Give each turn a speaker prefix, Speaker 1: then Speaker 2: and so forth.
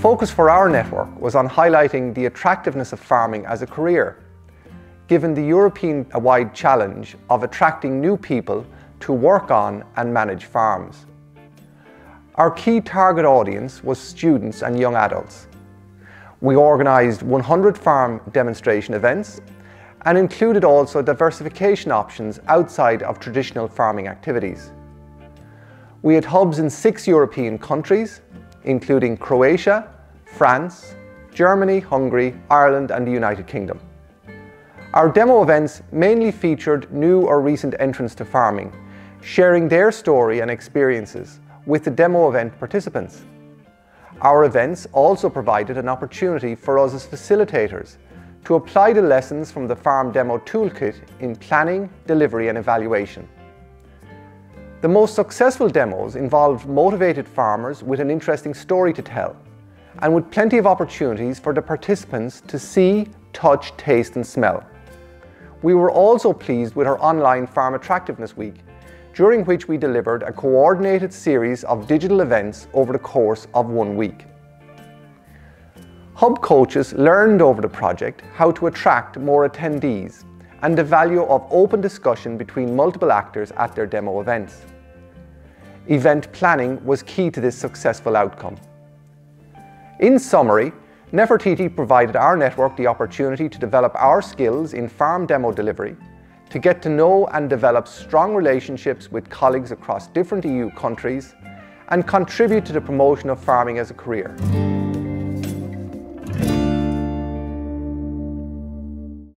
Speaker 1: focus for our network was on highlighting the attractiveness of farming as a career, given the European-wide challenge of attracting new people to work on and manage farms. Our key target audience was students and young adults. We organised 100 farm demonstration events and included also diversification options outside of traditional farming activities. We had hubs in six European countries, including Croatia, France, Germany, Hungary, Ireland and the United Kingdom. Our demo events mainly featured new or recent entrants to farming, sharing their story and experiences with the demo event participants. Our events also provided an opportunity for us as facilitators to apply the lessons from the Farm Demo Toolkit in planning, delivery and evaluation. The most successful demos involved motivated farmers with an interesting story to tell and with plenty of opportunities for the participants to see, touch, taste and smell. We were also pleased with our online Farm Attractiveness Week during which we delivered a coordinated series of digital events over the course of one week. Hub coaches learned over the project how to attract more attendees and the value of open discussion between multiple actors at their demo events. Event planning was key to this successful outcome. In summary, Nefertiti provided our network the opportunity to develop our skills in farm demo delivery to get to know and develop strong relationships with colleagues across different EU countries and contribute to the promotion of farming as a career.